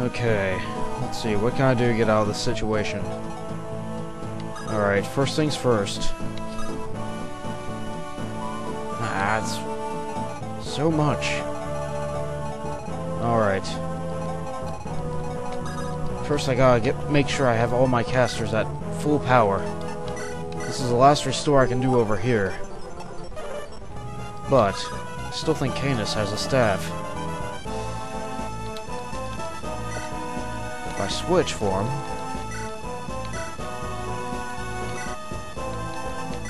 Okay, let's see, what can I do to get out of this situation? Alright, first things first. Ah, it's so much. Alright. First I gotta get make sure I have all my casters at full power. This is the last restore I can do over here. But, I still think Canas has a staff. Switch for him...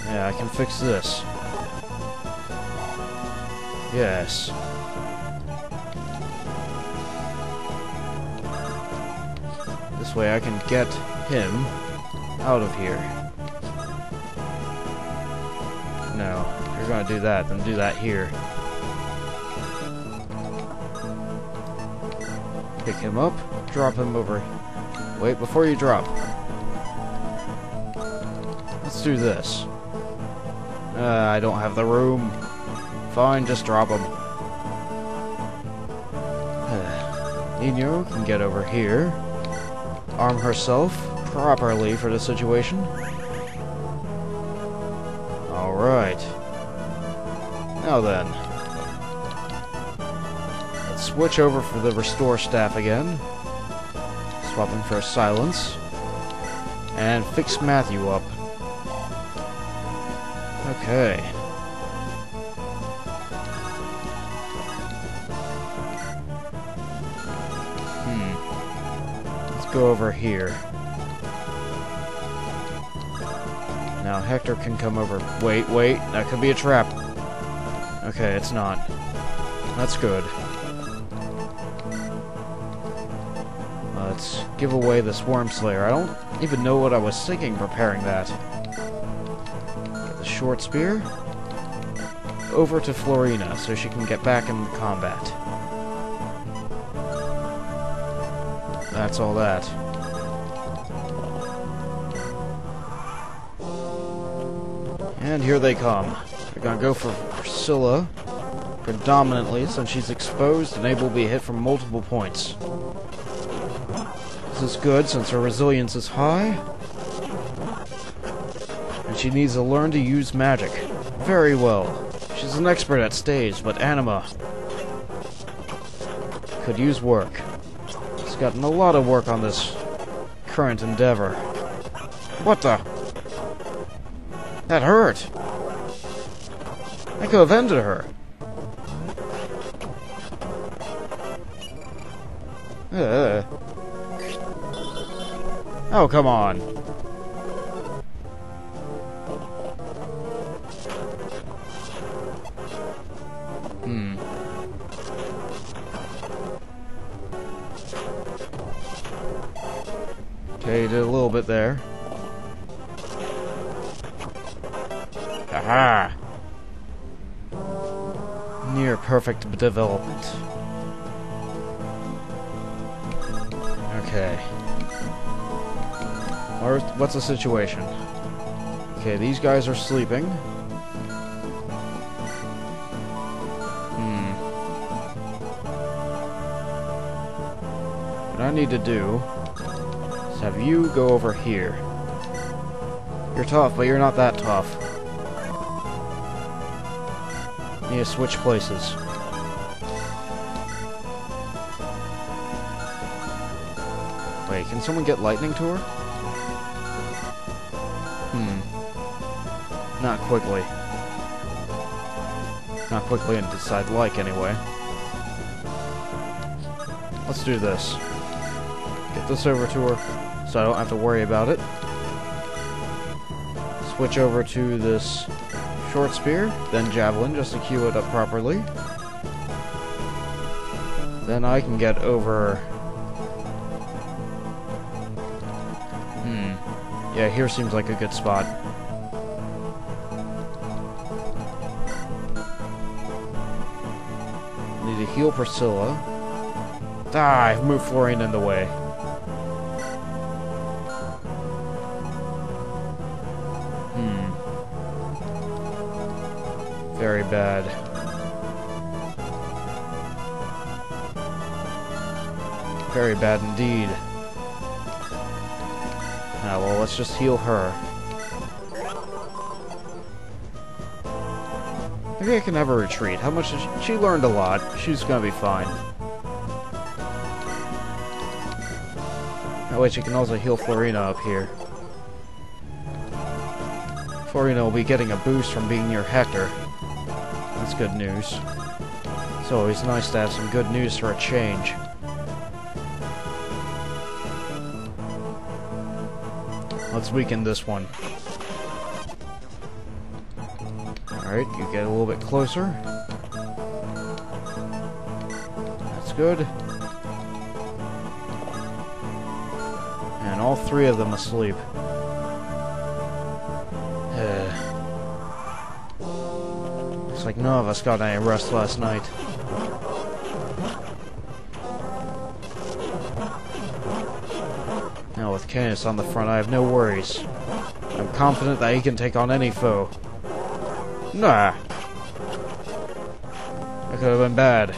Yeah, I can fix this. Yes. This way I can get him out of here. No, you're gonna do that, then do that here. Pick him up, drop him over. Wait, before you drop. Let's do this. Uh, I don't have the room. Fine, just drop him. Nino can get over here. Arm herself properly for the situation. Alright. Now then. Switch over for the restore staff again. Swap Swapping for a silence. And fix Matthew up. Okay. Hmm. Let's go over here. Now Hector can come over. Wait, wait, that could be a trap. Okay, it's not. That's good. Let's give away this Wyrmslayer. I don't even know what I was thinking preparing that. Get the short spear. Over to Florina so she can get back in combat. That's all that. And here they come. They're gonna go for Priscilla, predominantly, since she's exposed and able to be hit from multiple points. This is good, since her resilience is high. And she needs to learn to use magic. Very well. She's an expert at stage, but Anima could use work. She's gotten a lot of work on this current endeavor. What the? That hurt. I could have ended her. Uh. Oh, come on. Hmm. Okay, did a little bit there. Aha! Near perfect development. Okay. What's the situation? Okay, these guys are sleeping. Hmm. What I need to do is have you go over here. You're tough, but you're not that tough. Need to switch places. Wait, can someone get lightning to her? Not quickly. Not quickly and decide like, anyway. Let's do this. Get this over to her, so I don't have to worry about it. Switch over to this short spear, then javelin, just to cue it up properly. Then I can get over... Hmm. Yeah, here seems like a good spot. Heal Priscilla. Ah, I've moved Florina in the way. Hmm. Very bad. Very bad indeed. Ah, well, let's just heal her. Maybe I can have her retreat. How much she, she learned a lot. She's gonna be fine. That way she can also heal Florina up here. Florina will be getting a boost from being near Hector. That's good news. It's always nice to have some good news for a change. Let's weaken this one. Alright, you get a little bit closer. That's good. And all three of them asleep. Looks like none of us got any rest last night. Now with Canas on the front, I have no worries. I'm confident that he can take on any foe. Nah. That could have been bad.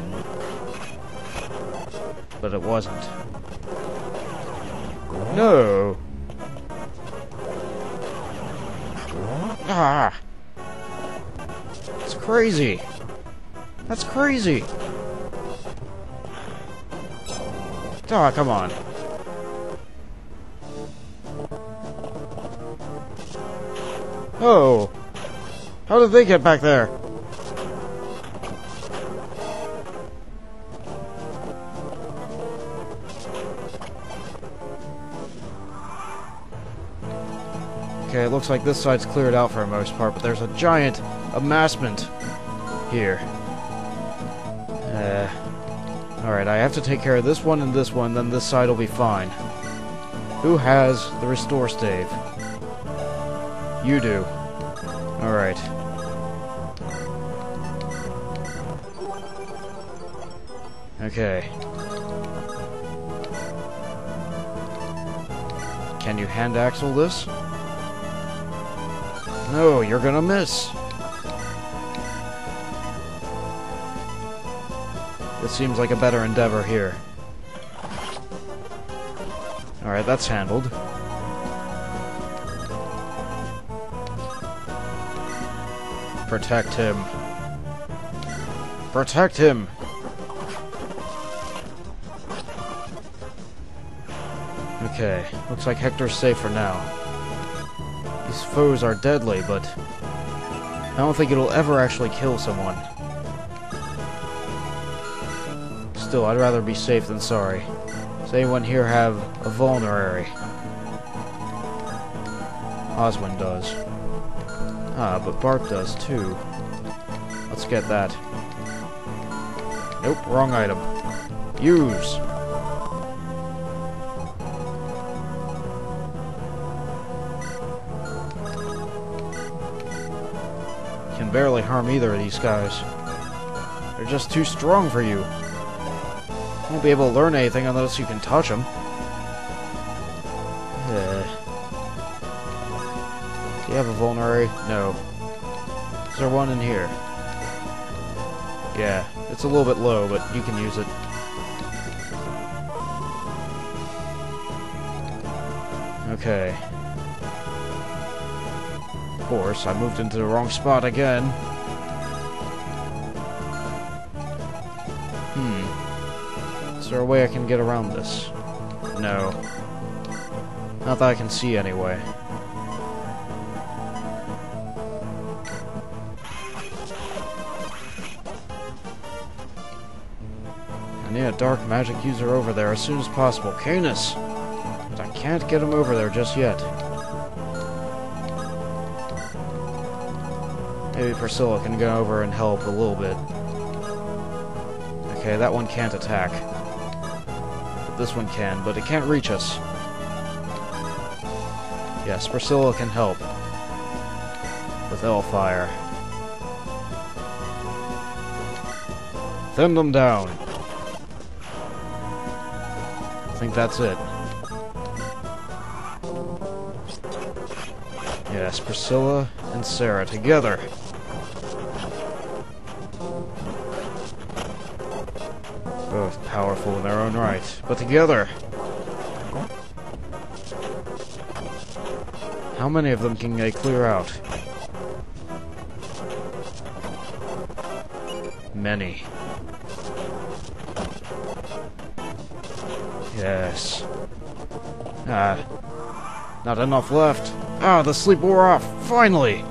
But it wasn't. No! Ah! It's crazy! That's crazy! Ah, oh, come on. Oh! How did they get back there? Okay, it looks like this side's cleared out for the most part, but there's a giant amassment here. Uh, Alright, I have to take care of this one and this one, then this side will be fine. Who has the restore stave? You do. Alright. Okay. Can you hand axle this? No, you're gonna miss. This seems like a better endeavor here. Alright, that's handled. Protect him. Protect him! Okay, looks like Hector's safe for now. These foes are deadly, but I don't think it'll ever actually kill someone. Still, I'd rather be safe than sorry. Does anyone here have a vulnerary? Oswin does. Ah, but Bark does too. Let's get that. Nope, wrong item. Use! Can barely harm either of these guys. They're just too strong for you. Won't be able to learn anything unless you can touch them. Eh. Do you have a vulnerary? No. Is there one in here? Yeah, it's a little bit low, but you can use it. Okay. Of course, I moved into the wrong spot again. Hmm. Is there a way I can get around this? No. Not that I can see anyway. I need a dark magic user over there as soon as possible. Canas! But I can't get him over there just yet. Maybe Priscilla can go over and help a little bit. Okay, that one can't attack. But this one can, but it can't reach us. Yes, Priscilla can help. With Elfire. Thin them down. I think that's it. Yes, Priscilla and Serra together. Both powerful in their own right, but together... How many of them can they clear out? Many. Yes. Ah. Not enough left. Ah, the sleep wore off. Finally!